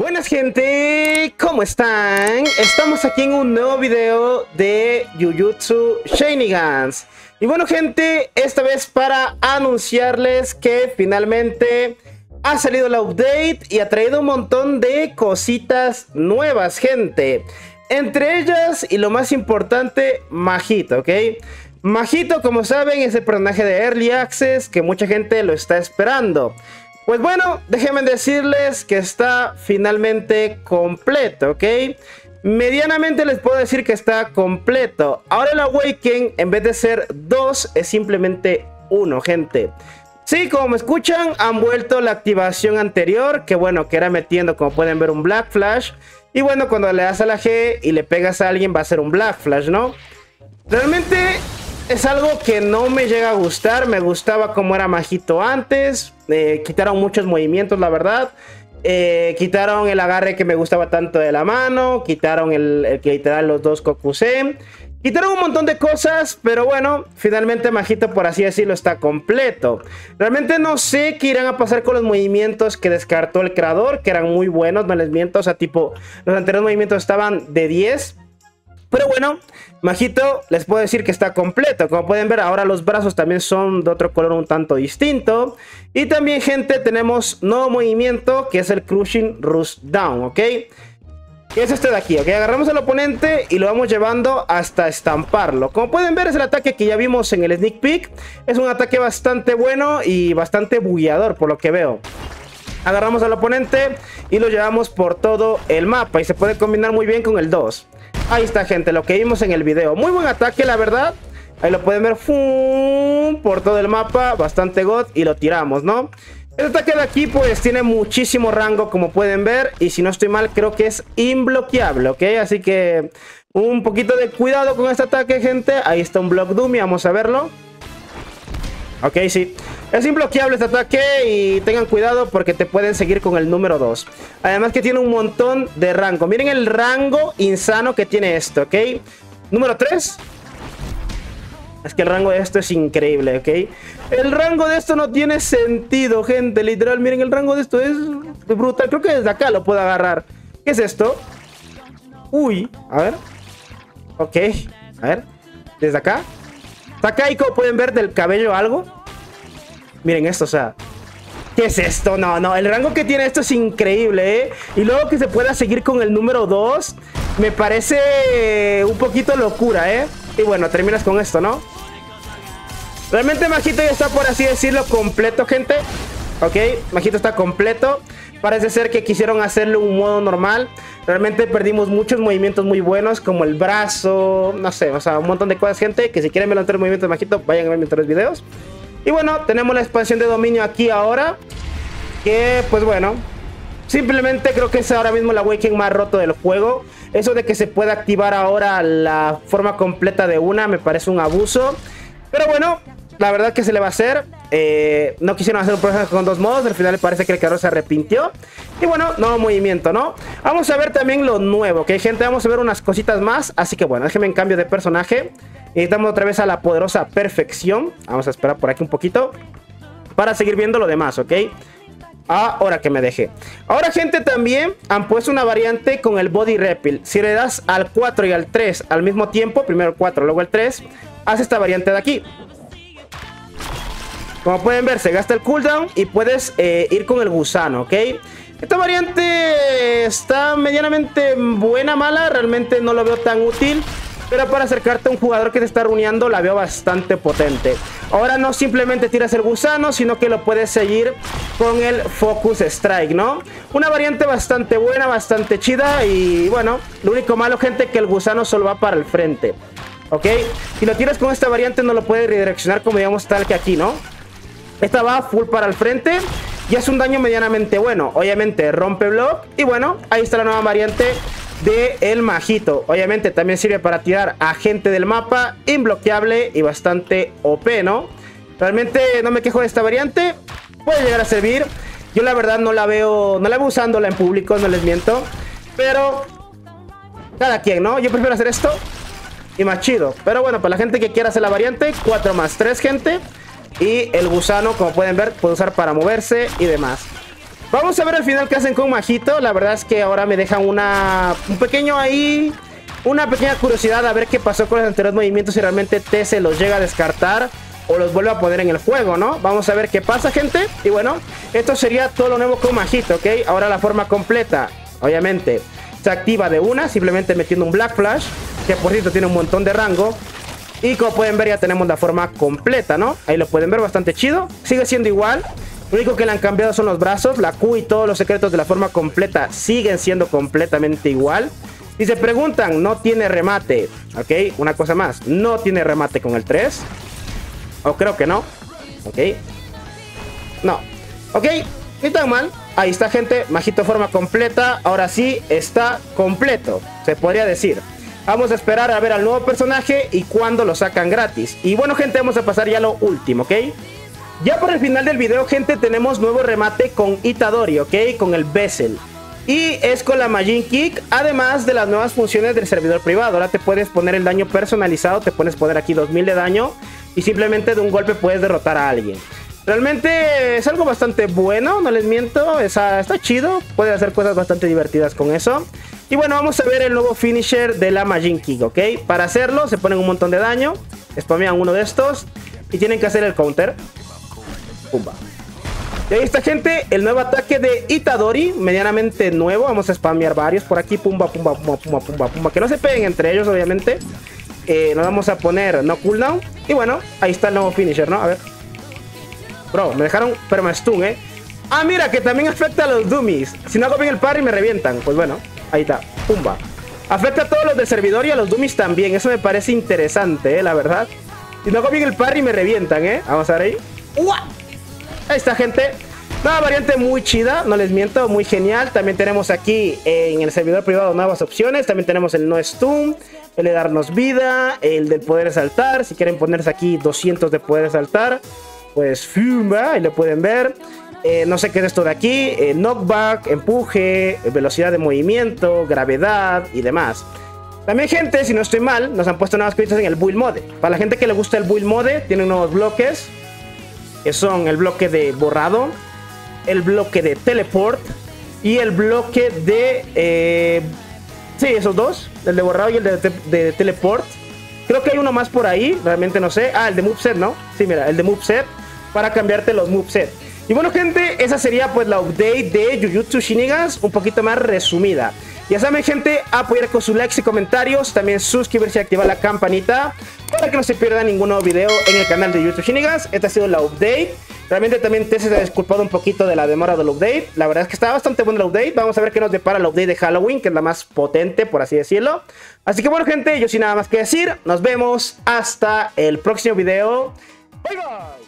Buenas gente, ¿cómo están? Estamos aquí en un nuevo video de Jujutsu Shinigans Y bueno gente, esta vez para anunciarles que finalmente ha salido la update y ha traído un montón de cositas nuevas gente Entre ellas, y lo más importante, Majito, ¿ok? Majito, como saben, es el personaje de Early Access que mucha gente lo está esperando pues bueno, déjenme decirles que está finalmente completo, ¿ok? Medianamente les puedo decir que está completo. Ahora el Awaken, en vez de ser dos, es simplemente uno, gente. Sí, como me escuchan, han vuelto la activación anterior, que bueno, que era metiendo, como pueden ver, un Black Flash. Y bueno, cuando le das a la G y le pegas a alguien, va a ser un Black Flash, ¿no? Realmente es algo que no me llega a gustar. Me gustaba como era Majito antes. Eh, quitaron muchos movimientos, la verdad. Eh, quitaron el agarre que me gustaba tanto de la mano. Quitaron el, que literal los dos Kokuse. Quitaron un montón de cosas, pero bueno, finalmente Majito, por así decirlo, está completo. Realmente no sé qué irán a pasar con los movimientos que descartó el creador, que eran muy buenos, no les miento. O sea, tipo, los anteriores movimientos estaban de 10. Pero bueno, Majito les puedo decir que está completo. Como pueden ver, ahora los brazos también son de otro color un tanto distinto. Y también, gente, tenemos nuevo movimiento que es el Crushing Rush Down, ¿ok? Que es este de aquí, ¿ok? Agarramos al oponente y lo vamos llevando hasta estamparlo. Como pueden ver, es el ataque que ya vimos en el sneak peek. Es un ataque bastante bueno y bastante bullador, por lo que veo. Agarramos al oponente y lo llevamos por todo el mapa. Y se puede combinar muy bien con el 2. Ahí está, gente, lo que vimos en el video. Muy buen ataque, la verdad. Ahí lo pueden ver por todo el mapa. Bastante god. Y lo tiramos, ¿no? El ataque de aquí, pues, tiene muchísimo rango, como pueden ver. Y si no estoy mal, creo que es imbloqueable, ¿ok? Así que un poquito de cuidado con este ataque, gente. Ahí está un Block Doom vamos a verlo. Ok, sí. Es imbloqueable este ataque y tengan cuidado porque te pueden seguir con el número 2. Además que tiene un montón de rango. Miren el rango insano que tiene esto, ¿ok? Número 3. Es que el rango de esto es increíble, ¿ok? El rango de esto no tiene sentido, gente. Literal, miren, el rango de esto es brutal. Creo que desde acá lo puedo agarrar. ¿Qué es esto? Uy, a ver. Ok, a ver. Desde acá. Como pueden ver del cabello algo. Miren esto, o sea. ¿Qué es esto? No, no, el rango que tiene esto es increíble, ¿eh? Y luego que se pueda seguir con el número 2, me parece un poquito locura, ¿eh? Y bueno, terminas con esto, ¿no? Realmente Majito ya está, por así decirlo, completo, gente. ¿Ok? Majito está completo. Parece ser que quisieron hacerlo un modo normal. Realmente perdimos muchos movimientos muy buenos, como el brazo, no sé, o sea, un montón de cosas, gente. Que si quieren ver los movimientos de Majito, vayan a ver mis videos. Y bueno, tenemos la expansión de dominio aquí ahora. Que, pues bueno, simplemente creo que es ahora mismo la Awakening más roto del juego. Eso de que se pueda activar ahora la forma completa de una me parece un abuso. Pero bueno, la verdad que se le va a hacer. Eh, no quisieron hacer un personaje con dos modos. Al final parece que el creador se arrepintió. Y bueno, nuevo movimiento, ¿no? Vamos a ver también lo nuevo, ¿ok, gente? Vamos a ver unas cositas más. Así que bueno, déjenme en cambio de personaje. Necesitamos otra vez a la poderosa perfección. Vamos a esperar por aquí un poquito. Para seguir viendo lo demás, ¿ok? Ahora que me deje. Ahora, gente, también han puesto una variante con el Body Repel. Si le das al 4 y al 3 al mismo tiempo, primero el 4, luego el 3, hace esta variante de aquí. Como pueden ver, se gasta el cooldown y puedes eh, ir con el gusano, ¿ok? Esta variante está medianamente buena, mala. Realmente no lo veo tan útil. Pero para acercarte a un jugador que te está runeando la veo bastante potente. Ahora no simplemente tiras el gusano, sino que lo puedes seguir con el Focus Strike, ¿no? Una variante bastante buena, bastante chida y bueno, lo único malo, gente, que el gusano solo va para el frente. ¿Ok? Si lo tiras con esta variante no lo puedes redireccionar como digamos tal que aquí, ¿no? Esta va full para el frente y hace un daño medianamente bueno. Obviamente rompe block. Y bueno, ahí está la nueva variante de el majito. Obviamente también sirve para tirar a gente del mapa. Inbloqueable y bastante OP, ¿no? Realmente no me quejo de esta variante. Puede llegar a servir. Yo la verdad no la veo, no la veo usándola en público, no les miento. Pero cada quien, ¿no? Yo prefiero hacer esto y más chido. Pero bueno, para la gente que quiera hacer la variante, 4 más 3, gente. Y el gusano, como pueden ver, puede usar para moverse y demás. Vamos a ver al final qué hacen con Majito. La verdad es que ahora me dejan una, un pequeño ahí, una pequeña curiosidad a ver qué pasó con los anteriores movimientos. Si realmente T se los llega a descartar o los vuelve a poner en el juego, ¿no? Vamos a ver qué pasa, gente. Y bueno, esto sería todo lo nuevo con Majito, ¿ok? Ahora la forma completa, obviamente, se activa de una, simplemente metiendo un Black Flash, que por cierto tiene un montón de rango. Y como pueden ver ya tenemos la forma completa, ¿no? Ahí lo pueden ver bastante chido. Sigue siendo igual. Lo único que le han cambiado son los brazos. La Q y todos los secretos de la forma completa siguen siendo completamente igual. Y se preguntan, no tiene remate. Ok, una cosa más. No tiene remate con el 3. O creo que no. Ok. No. Ok, ni tan mal. Ahí está, gente. Majito forma completa. Ahora sí está completo. Se podría decir. Vamos a esperar a ver al nuevo personaje y cuándo lo sacan gratis. Y bueno, gente, vamos a pasar ya a lo último, ¿ok? Ya por el final del video, gente, tenemos nuevo remate con Itadori, ¿ok? Con el Bessel. Y es con la Majin Kick, además de las nuevas funciones del servidor privado. Ahora te puedes poner el daño personalizado, te puedes poner aquí 2000 de daño y simplemente de un golpe puedes derrotar a alguien. Realmente es algo bastante bueno, no les miento, está, está chido, puedes hacer cosas bastante divertidas con eso. Y bueno, vamos a ver el nuevo finisher de la Majin Kick, ¿ok? Para hacerlo se ponen un montón de daño, spamean uno de estos y tienen que hacer el counter. Pumba. Y ahí está, gente, el nuevo ataque de Itadori, medianamente nuevo. Vamos a spamear varios por aquí, pumba, pumba, pumba, pumba, pumba, pumba. Que no se peguen entre ellos, obviamente. Eh, nos vamos a poner no cooldown. Y bueno, ahí está el nuevo finisher, ¿no? A ver. Bro, me dejaron permastun, ¿eh? Ah, mira, que también afecta a los dummies. Si no hago bien el parry, me revientan. Pues bueno, ahí está. Pumba. Afecta a todos los del servidor y a los dummies también. Eso me parece interesante, ¿eh? La verdad. Si no hago bien el parry, me revientan, ¿eh? Vamos a ver ahí. Ahí está, gente. Una variante muy chida, no les miento, muy genial. También tenemos aquí en el servidor privado nuevas opciones. También tenemos el no stun, el de darnos vida, el del poder saltar. Si quieren ponerse aquí 200 de poder saltar, pues fuma, ahí lo pueden ver. Eh, no sé qué es esto de aquí, eh, knockback, empuje, velocidad de movimiento, gravedad y demás. También gente, si no estoy mal, nos han puesto nuevas cositas en el build mode. Para la gente que le gusta el build mode, tienen nuevos bloques. Que son el bloque de borrado, el bloque de teleport y el bloque de... Eh, sí, esos dos, el de borrado y el de, de, teleport. Creo que hay uno más por ahí, realmente no sé. Ah, el de moveset, ¿no? Sí, mira, el de moveset para cambiarte los moveset. Y bueno, gente, esa sería pues la update de Jujutsu Shinigans, un poquito más resumida. Ya saben, gente, apoyar con sus likes y comentarios, también suscribirse y activar la campanita para que no se pierda ningún nuevo video en el canal de Jujutsu Shinigans. Esta ha sido la update. Realmente también te se disculpado un poquito de la demora del update. La verdad es que está bastante bueno el update. Vamos a ver qué nos depara el update de Halloween, que es la más potente, por así decirlo. Así que bueno, gente, yo sin nada más que decir, nos vemos hasta el próximo video. Bye.